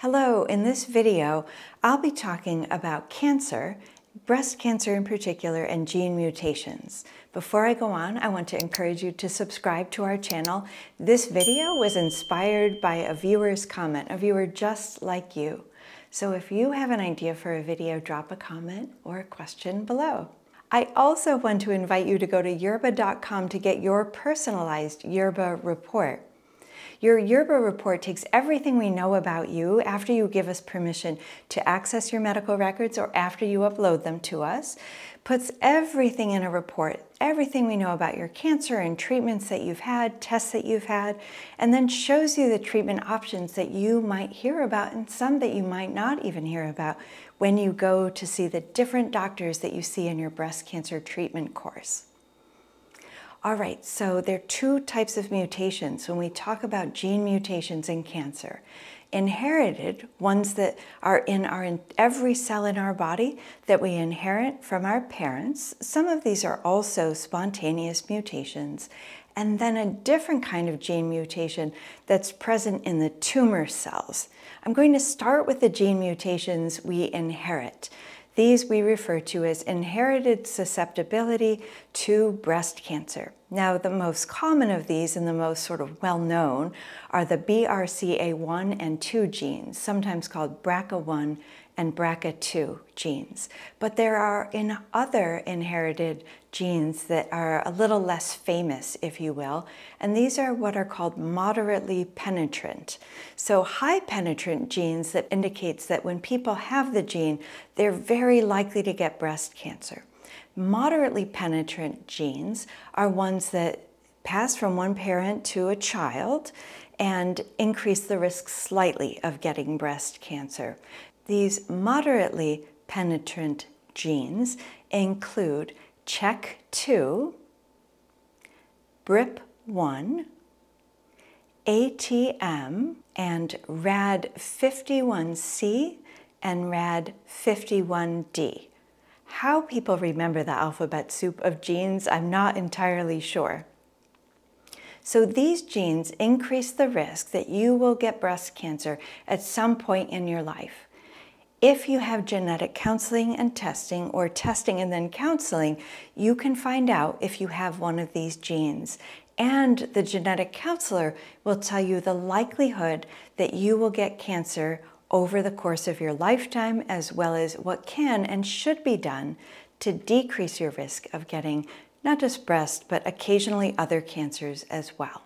Hello, in this video, I'll be talking about cancer, breast cancer in particular, and gene mutations. Before I go on, I want to encourage you to subscribe to our channel. This video was inspired by a viewer's comment, a viewer just like you. So if you have an idea for a video, drop a comment or a question below. I also want to invite you to go to yerbba.com to get your personalized yerba report. Your Yerbba report takes everything we know about you after you give us permission to access your medical records or after you upload them to us, puts everything in a report, everything we know about your cancer and treatments that you've had, tests that you've had, and then shows you the treatment options that you might hear about and some that you might not even hear about when you go to see the different doctors that you see in your breast cancer treatment course. All right, so there are two types of mutations when we talk about gene mutations in cancer. Inherited, ones that are in our in every cell in our body that we inherit from our parents. Some of these are also spontaneous mutations. And then a different kind of gene mutation that's present in the tumor cells. I'm going to start with the gene mutations we inherit. These we refer to as inherited susceptibility to breast cancer. Now, the most common of these and the most sort of well known are the BRCA1 and 2 genes, sometimes called BRCA1 and BRCA2 genes. But there are in other inherited genes that are a little less famous, if you will, and these are what are called moderately penetrant. So high penetrant genes that indicates that when people have the gene, they're very likely to get breast cancer. Moderately penetrant genes are ones that pass from one parent to a child and increase the risk slightly of getting breast cancer. These moderately penetrant genes include CHEK2, BRIP1, ATM, and RAD51C and RAD51D. How people remember the alphabet soup of genes, I'm not entirely sure. So these genes increase the risk that you will get breast cancer at some point in your life. If you have genetic counseling and testing, or testing and then counseling, you can find out if you have one of these genes. And the genetic counselor will tell you the likelihood that you will get cancer over the course of your lifetime, as well as what can and should be done to decrease your risk of getting not just breast, but occasionally other cancers as well.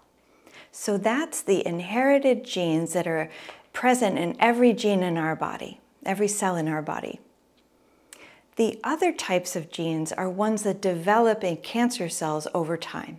So that's the inherited genes that are present in every gene in our body every cell in our body. The other types of genes are ones that develop in cancer cells over time.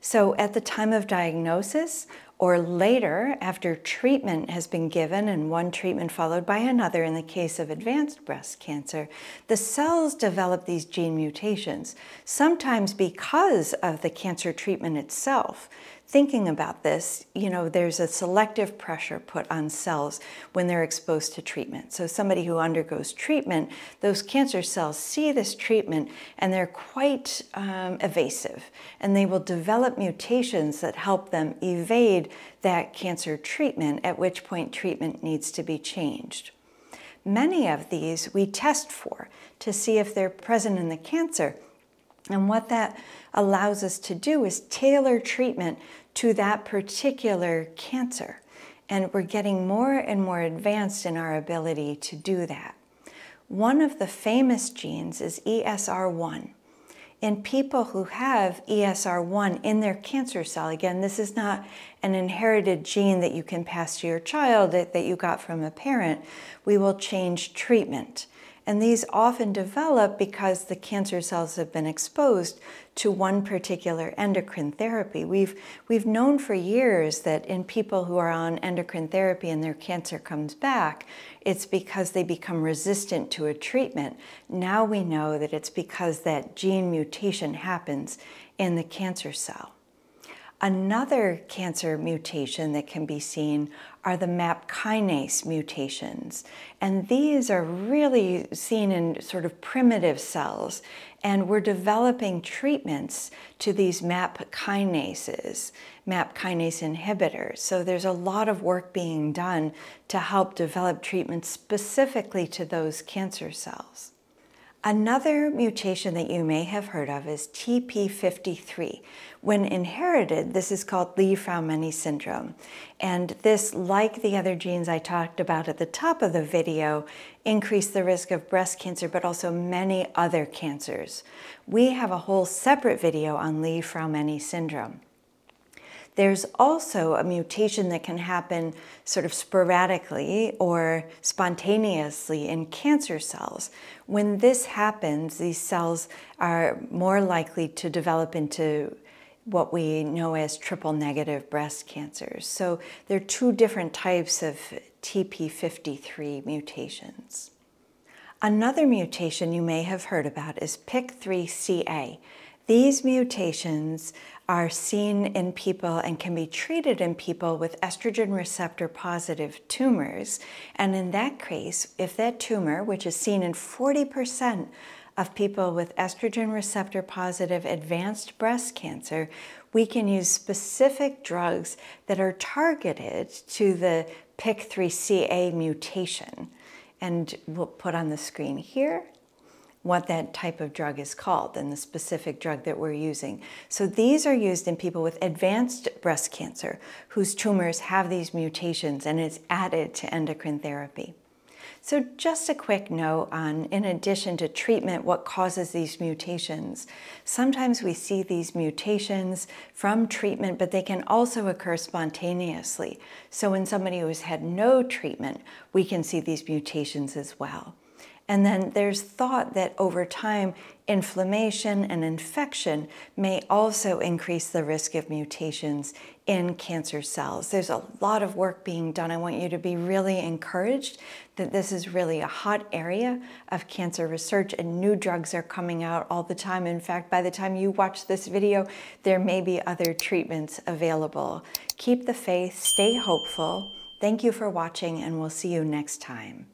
So at the time of diagnosis or later after treatment has been given and one treatment followed by another in the case of advanced breast cancer, the cells develop these gene mutations, sometimes because of the cancer treatment itself thinking about this, you know, there's a selective pressure put on cells when they're exposed to treatment. So somebody who undergoes treatment, those cancer cells see this treatment and they're quite um, evasive and they will develop mutations that help them evade that cancer treatment, at which point treatment needs to be changed. Many of these we test for to see if they're present in the cancer and what that allows us to do is tailor treatment to that particular cancer. And we're getting more and more advanced in our ability to do that. One of the famous genes is ESR1. In people who have ESR1 in their cancer cell, again, this is not an inherited gene that you can pass to your child that, that you got from a parent, we will change treatment. And these often develop because the cancer cells have been exposed to one particular endocrine therapy. We've, we've known for years that in people who are on endocrine therapy and their cancer comes back, it's because they become resistant to a treatment. Now we know that it's because that gene mutation happens in the cancer cell. Another cancer mutation that can be seen are the MAP kinase mutations. And these are really seen in sort of primitive cells. And we're developing treatments to these MAP kinases, MAP kinase inhibitors. So there's a lot of work being done to help develop treatments specifically to those cancer cells. Another mutation that you may have heard of is TP53. When inherited, this is called Li-Fraumeni syndrome. And this, like the other genes I talked about at the top of the video, increase the risk of breast cancer, but also many other cancers. We have a whole separate video on Li-Fraumeni syndrome. There's also a mutation that can happen sort of sporadically or spontaneously in cancer cells. When this happens, these cells are more likely to develop into what we know as triple negative breast cancers. So there are two different types of TP53 mutations. Another mutation you may have heard about is PIK3CA. These mutations are seen in people and can be treated in people with estrogen receptor positive tumors. And in that case, if that tumor, which is seen in 40% of people with estrogen receptor positive advanced breast cancer, we can use specific drugs that are targeted to the PIK3CA mutation. And we'll put on the screen here what that type of drug is called and the specific drug that we're using. So these are used in people with advanced breast cancer whose tumors have these mutations and it's added to endocrine therapy. So just a quick note on, in addition to treatment, what causes these mutations. Sometimes we see these mutations from treatment, but they can also occur spontaneously. So in somebody who has had no treatment, we can see these mutations as well. And then there's thought that over time, inflammation and infection may also increase the risk of mutations in cancer cells. There's a lot of work being done. I want you to be really encouraged that this is really a hot area of cancer research and new drugs are coming out all the time. In fact, by the time you watch this video, there may be other treatments available. Keep the faith, stay hopeful. Thank you for watching and we'll see you next time.